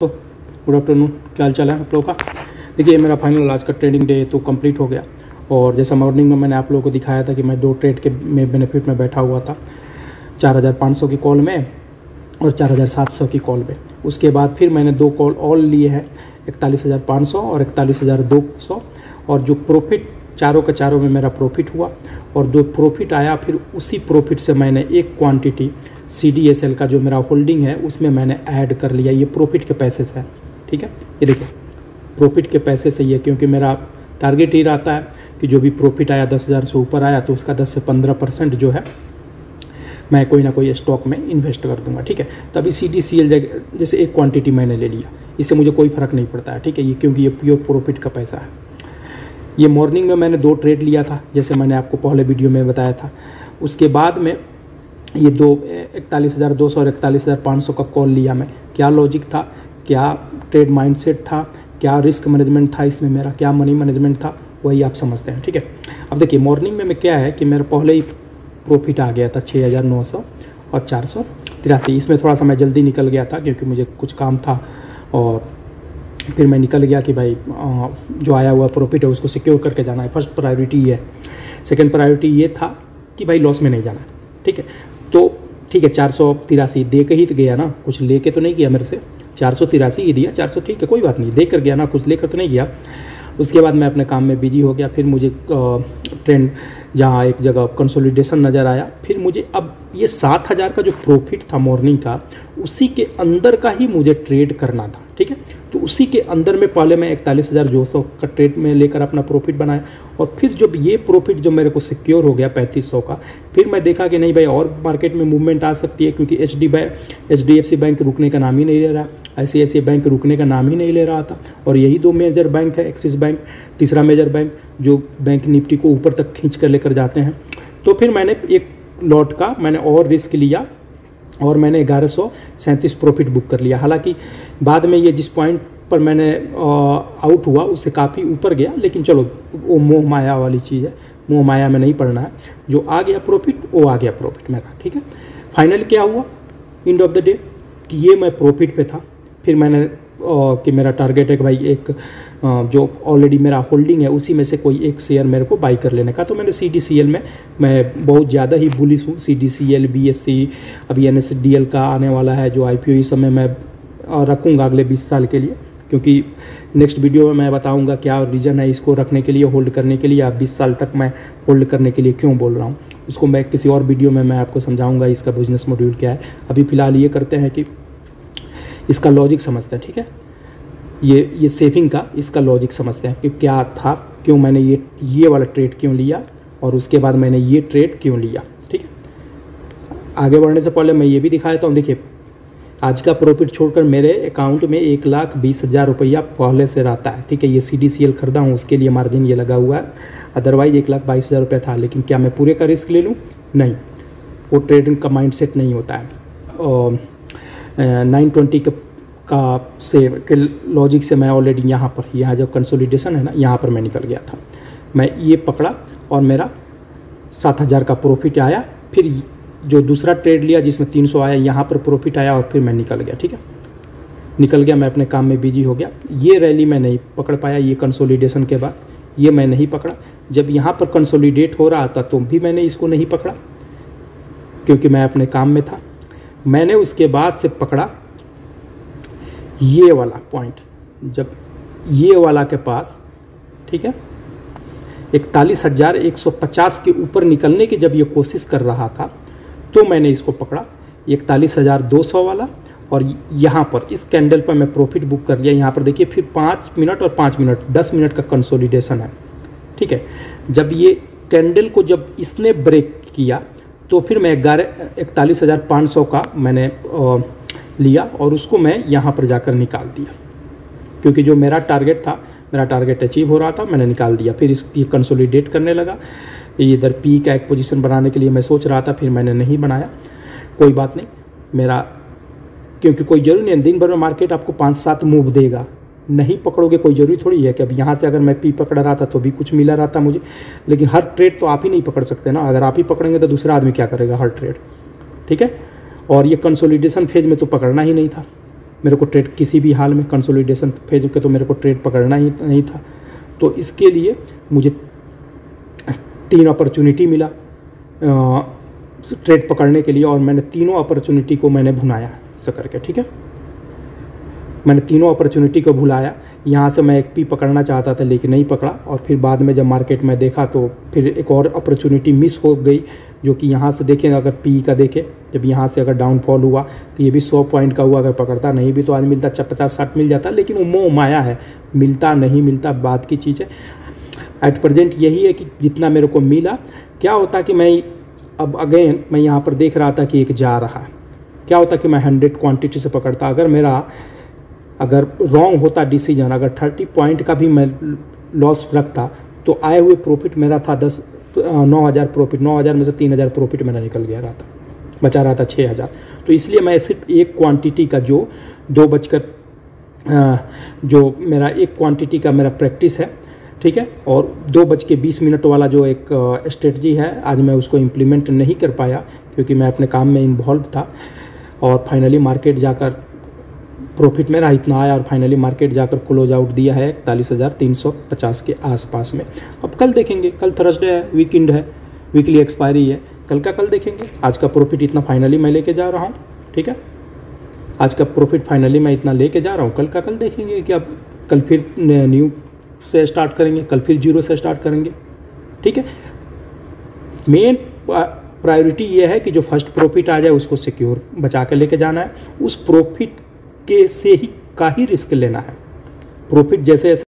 तो good afternoon, क्या हाल चाल है आप लोगों का? देखिए मेरा फाइनल आज का ट्रेडिंग डे तो कंप्लीट हो गया। और जैसा मॉर्निंग में मैंने आप लोगों को दिखाया था कि मैं दो ट्रेड के में बेनिफिट में बैठा हुआ था 4500 की कॉल में और 4700 की कॉल में। उसके बाद फिर मैंने दो कॉल ऑल लिए हैं, इकतालीस और इकतालीस और जो प्रॉफिट चारों के चारों में मेरा प्रॉफिट हुआ और जो प्रॉफिट आया, फिर उसी प्रॉफिट से मैंने एक quantity C D S L का जो मेरा होल्डिंग है, उसमें मैंने ऐड कर लिया। ये प्रॉफिट के पैसे से है, ठीक है? ये देखिए प्रॉफिट के पैसे से ही है, क्योंकि मेरा टारगेट ही रहता है कि जो भी प्रॉफिट आया, दस हज़ार से ऊपर आया तो उसका दस से पंद्रह परसेंट जो है, मैं कोई ना कोई स्टॉक में इन्वेस्ट कर दूँगा, ठीक है? तभी सी डी सी एल जैसे एक क्वांटिटी मैंने ले लिया। इससे मुझे कोई फ़र्क नहीं पड़ता है, ठीक है? ये क्योंकि ये प्योर प्रॉफिट का पैसा है। ये मॉर्निंग में मैंने दो ट्रेड लिया था, जैसे मैंने आपको पहले वीडियो में बताया था। उसके बाद में ये दो, इकतालीस हज़ार दो सौ और इकतालीस हज़ार पाँच सौ का कॉल लिया मैं। क्या लॉजिक था? क्या ट्रेड माइंडसेट था? क्या रिस्क मैनेजमेंट था इसमें मेरा? क्या मनी मैनेजमेंट था? वही आप समझते हैं, ठीक है? अब देखिए मॉर्निंग में मैं क्या है कि मेरा पहले ही प्रॉफिट आ गया था छः हज़ार नौ सौ और चार सौ तिरासी। इसमें थोड़ा सा मैं जल्दी निकल गया था क्योंकि मुझे कुछ काम था और फिर मैं निकल गया कि भाई जो आया हुआ प्रॉफिट है उसको सिक्योर करके जाना है। फ़र्स्ट प्रायोरिटी ये है। सेकेंड प्रायोरिटी ये था कि भाई लॉस में नहीं जाना ठीक है? ठीक है, चार सौ तिरासी दे के ही तो गया ना, कुछ लेके तो नहीं गया मेरे से। चार सौ तिरासी ही दिया, चार सौ ठीक है, कोई बात नहीं दे कर गया ना, कुछ लेकर तो नहीं गया। उसके बाद मैं अपने काम में बिज़ी हो गया, फिर मुझे ट्रेंड जहाँ एक जगह कंसोलिडेशन नज़र आया, फिर मुझे अब ये सात हज़ार का जो प्रॉफिट था मॉर्निंग का, उसी के अंदर का ही मुझे ट्रेड करना था, ठीक है? तो उसी के अंदर में पहले मैं इकतालीस हज़ार दो सौ का ट्रेड में लेकर अपना प्रॉफिट बनाया और फिर जब ये प्रॉफिट जो मेरे को सिक्योर हो गया पैंतीस सौ का, फिर मैं देखा कि नहीं भाई और मार्केट में मूवमेंट आ सकती है क्योंकि H D H D F C bank रुकने का नाम ही नहीं ले रहा ऐसे ऐसे बैंक रुकने का नाम ही नहीं ले रहा था और यही दो मेजर बैंक है एक्सिस बैंक तीसरा मेजर बैंक जो बैंक निफ्टी को ऊपर तक खींच कर लेकर जाते हैं। तो फिर मैंने एक लॉट का, मैंने और रिस्क लिया और मैंने ग्यारह प्रॉफिट बुक कर लिया। हालाँकि बाद में ये जिस पॉइंट पर मैंने आउट हुआ, उससे काफ़ी ऊपर गया, लेकिन चलो, वो मोह माया वाली चीज़ है। मोह माया में नहीं पढ़ना है। जो आ गया प्रॉफिट वो आ गया प्रॉफिट मेरा ठीक है? फाइनल क्या हुआ? एंड ऑफ़ द डे कि ये मैं प्रॉफिट पे था। फिर मैंने कि मेरा टारगेट है कि भाई एक जो ऑलरेडी मेरा होल्डिंग है, उसी में से कोई एक शेयर मेरे को बाई कर लेने का। तो मैंने सी डी सी एल में, मैं बहुत ज़्यादा ही बुलिस हूँ। C D C L B S C अभी एन एस डी एल का आने वाला है, जो आई पी ओ समय मैं रखूँगा अगले बीस साल के लिए। क्योंकि नेक्स्ट वीडियो में मैं बताऊँगा क्या रीज़न है इसको रखने के लिए होल्ड करने के लिए, या बीस साल तक मैं होल्ड करने के लिए क्यों बोल रहा हूँ। उसको मैं किसी और वीडियो में मैं आपको समझाऊँगा, इसका बिज़नेस मॉड्यूल क्या है। अभी फ़िलहाल ये करते हैं कि इसका लॉजिक समझते हैं, ठीक है? ये ये सेविंग का इसका लॉजिक समझते हैं कि क्या था, क्यों मैंने ये ये वाला ट्रेड क्यों लिया और उसके बाद मैंने ये ट्रेड क्यों लिया, ठीक है? आगे बढ़ने से पहले मैं ये भी दिखा देता हूँ, देखिए, आज का प्रॉफिट छोड़कर मेरे अकाउंट में एक लाख बीस हज़ार रुपया पहले से रहता है, ठीक है? ये सी डी सी एल खरीदा हूँ, उसके लिए मार्जिन ये लगा हुआ है। अदरवाइज़ एक लाख बाईस हज़ार रुपया था, लेकिन क्या मैं पूरे का रिस्क ले लूँ? नहीं, वो ट्रेडिंग का माइंड सेट नहीं होता है। नाइन ट्वेंटी का का से के लॉजिक से मैं ऑलरेडी यहाँ पर, यहाँ जब कंसोलिडेशन है ना, यहाँ पर मैं निकल गया था। मैं ये पकड़ा और मेरा सात हज़ार का प्रॉफिट आया। फिर जो दूसरा ट्रेड लिया जिसमें तीन सौ आया, यहाँ पर प्रॉफिट आया और फिर मैं निकल गया, ठीक है? निकल गया, मैं अपने काम में बिज़ी हो गया। ये रैली मैं नहीं पकड़ पाया, ये कंसोलिडेशन के बाद। ये मैं नहीं पकड़ा। जब यहाँ पर कंसोलिडेट हो रहा था तो भी मैंने इसको नहीं पकड़ा, क्योंकि मैं अपने काम में था। मैंने उसके बाद से पकड़ा ये वाला पॉइंट जब ये वाला के पास, ठीक है, इकतालीस हज़ार एक सौ पचास के ऊपर निकलने की जब ये कोशिश कर रहा था तो मैंने इसको पकड़ा, इकतालीस हज़ार दो सौ वाला, और यहाँ पर इस कैंडल पर मैं प्रॉफिट बुक कर लिया। यहाँ पर देखिए, फिर पाँच मिनट और पाँच मिनट, दस मिनट का कंसोलिडेशन है, ठीक है। जब ये कैंडल को जब इसने ब्रेक किया तो फिर मैं ग्यारह, इकतालीस हज़ार पाँच सौ का मैंने लिया और उसको मैं यहाँ पर जाकर निकाल दिया। क्योंकि जो मेरा टारगेट था, मेरा टारगेट अचीव हो रहा था, मैंने निकाल दिया। फिर इसकी कंसोलिडेट करने लगा। इधर पी का एक पोजीशन बनाने के लिए मैं सोच रहा था, फिर मैंने नहीं बनाया। कोई बात नहीं, मेरा, क्योंकि कोई ज़रूरी नहीं, दिन भर में मार्केट आपको पाँच सात मूव देगा। नहीं पकड़ोगे, कोई ज़रूरी थोड़ी है कि अब यहाँ से अगर मैं पी पकड़ रहा था तो भी कुछ मिला रहा था मुझे। लेकिन हर ट्रेड तो आप ही नहीं पकड़ सकते ना। अगर आप ही पकड़ेंगे तो दूसरा आदमी क्या करेगा हर ट्रेड ठीक है? और ये कंसोलिडेशन फ़ेज़ में तो पकड़ना ही नहीं था। मेरे को ट्रेड किसी भी हाल में कंसोलिडेशन फ़ेज़ के तो मेरे को ट्रेड पकड़ना ही नहीं था। तो इसके लिए मुझे तीन अपॉर्चुनिटी मिला ट्रेड पकड़ने के लिए और मैंने तीनों अपॉर्चुनिटी को मैंने भुनाया, ऐसा करके, ठीक है? मैंने तीनों अपॉर्चुनिटी को भुलाया। यहाँ से मैं एक पी पकड़ना चाहता था, लेकिन नहीं पकड़ा। और फिर बाद में जब मार्केट में देखा तो फिर एक और अपॉर्चुनिटी मिस हो गई, जो कि यहाँ से देखें, अगर पी का देखें, जब यहाँ से अगर डाउनफॉल हुआ तो ये भी सौ पॉइंट का हुआ। अगर पकड़ता नहीं भी तो आज मिलता पचास, साठ मिल जाता, लेकिन वो मोह माया है। मिलता नहीं मिलता, बात की चीज़ है। एट प्रजेंट यही है कि जितना मेरे को मिला, क्या होता कि मैं अब अगेन मैं यहाँ पर देख रहा था कि एक जा रहा है। क्या होता कि मैं हंड्रेड क्वांटिटी से पकड़ता। अगर मेरा अगर रॉन्ग होता डिसीज़न अगर थर्टी पॉइंट का भी मैं लॉस रखता तो आए हुए प्रॉफिट मेरा था दस नौ हज़ार प्रॉफिट नौ हज़ार में से तीन हज़ार प्रॉफिट मेरा निकल गया रहा था बचा रहा था छः हज़ार। तो इसलिए मैं सिर्फ़ एक क्वांटिटी का जो दो बजकर जो मेरा एक क्वांटिटी का मेरा प्रैक्टिस है, ठीक है? और दो बज के बीस मिनट वाला जो एक स्ट्रेटजी है, आज मैं उसको इम्प्लीमेंट नहीं कर पाया, क्योंकि मैं अपने काम में इन्वॉल्व था। और फाइनली मार्केट जाकर प्रॉफिट मेरा इतना आया और फाइनली मार्केट जाकर क्लोज आउट दिया है इकतालीस हज़ार तीन सौ पचास के आसपास में। अब कल देखेंगे, कल थर्सडे है वीकेंड है वीकली एक्सपायरी है। कल का कल देखेंगे। आज का प्रॉफिट इतना फाइनली मैं लेके जा रहा हूँ, ठीक है? आज का प्रॉफिट फाइनली मैं इतना लेके जा रहा हूँ। कल का कल देखेंगे कि अब कल फिर न्यू से स्टार्ट करेंगे, कल फिर ज़ीरो से स्टार्ट करेंगे, ठीक है? मेन प्रायोरिटी ये है कि जो फ़र्स्ट प्रॉफिट आ जाए उसको सिक्योर बचा के लेके जाना है। उस प्रॉफिट के से ही का ही रिस्क लेना है। प्रॉफिट जैसे